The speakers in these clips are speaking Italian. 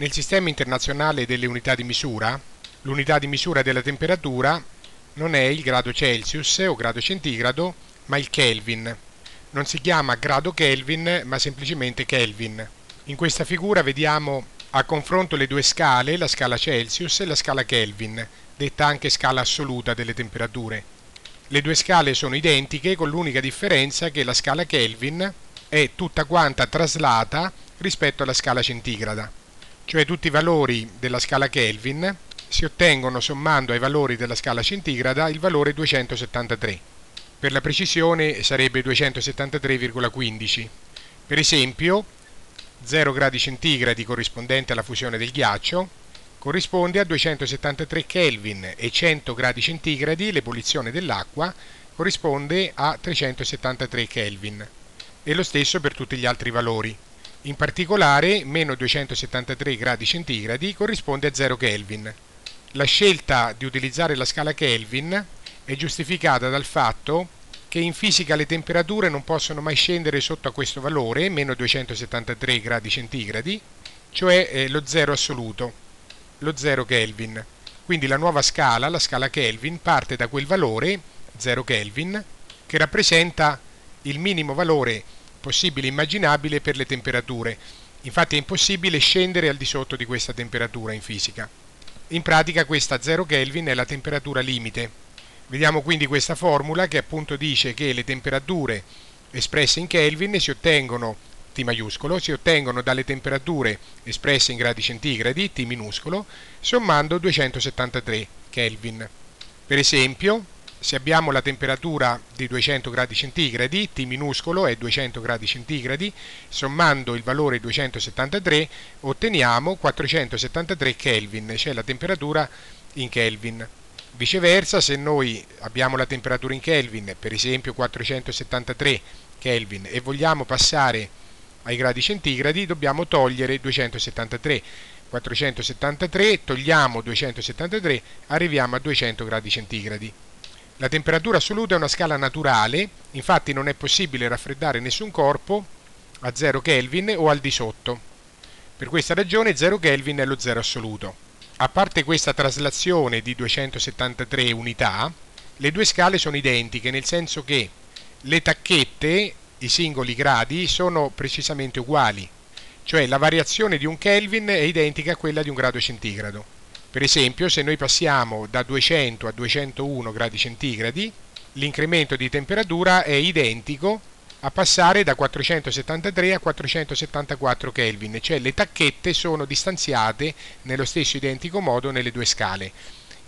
Nel sistema internazionale delle unità di misura, l'unità di misura della temperatura non è il grado Celsius o grado centigrado, ma il Kelvin. Non si chiama grado Kelvin, ma semplicemente Kelvin. In questa figura vediamo a confronto le due scale, la scala Celsius e la scala Kelvin, detta anche scala assoluta delle temperature. Le due scale sono identiche con l'unica differenza che la scala Kelvin è tutta quanta traslata rispetto alla scala centigrada cioè tutti i valori della scala Kelvin si ottengono sommando ai valori della scala centigrada il valore 273. Per la precisione sarebbe 273,15. Per esempio, 0 gradi centigradi corrispondente alla fusione del ghiaccio corrisponde a 273 Kelvin e 100 gradi centigradi, l'ebollizione dell'acqua, corrisponde a 373 Kelvin. E lo stesso per tutti gli altri valori. In particolare, meno 273 gradi centigradi corrisponde a 0 Kelvin. La scelta di utilizzare la scala Kelvin è giustificata dal fatto che in fisica le temperature non possono mai scendere sotto a questo valore, meno 273 gradi centigradi, cioè eh, lo zero assoluto, lo 0 Kelvin. Quindi la nuova scala, la scala Kelvin, parte da quel valore, 0 Kelvin, che rappresenta il minimo valore possibile e immaginabile per le temperature. Infatti è impossibile scendere al di sotto di questa temperatura in fisica. In pratica questa 0 Kelvin è la temperatura limite. Vediamo quindi questa formula che appunto dice che le temperature espresse in Kelvin si ottengono T maiuscolo, si ottengono dalle temperature espresse in gradi centigradi, T minuscolo, sommando 273 Kelvin. Per esempio, se abbiamo la temperatura di 200 gradi centigradi, T minuscolo è 200 gradi centigradi, sommando il valore 273 otteniamo 473 Kelvin, cioè la temperatura in Kelvin. Viceversa, se noi abbiamo la temperatura in Kelvin, per esempio 473 Kelvin, e vogliamo passare ai gradi centigradi, dobbiamo togliere 273. 473, togliamo 273, arriviamo a 200 gradi centigradi. La temperatura assoluta è una scala naturale, infatti non è possibile raffreddare nessun corpo a 0 Kelvin o al di sotto. Per questa ragione 0 Kelvin è lo zero assoluto. A parte questa traslazione di 273 unità, le due scale sono identiche, nel senso che le tacchette, i singoli gradi, sono precisamente uguali, cioè la variazione di un Kelvin è identica a quella di un grado centigrado. Per esempio, se noi passiamo da 200 a 201 gradi centigradi, l'incremento di temperatura è identico a passare da 473 a 474 Kelvin, cioè le tacchette sono distanziate nello stesso identico modo nelle due scale.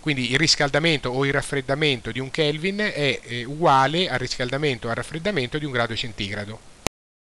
Quindi il riscaldamento o il raffreddamento di un Kelvin è uguale al riscaldamento o al raffreddamento di un grado centigrado.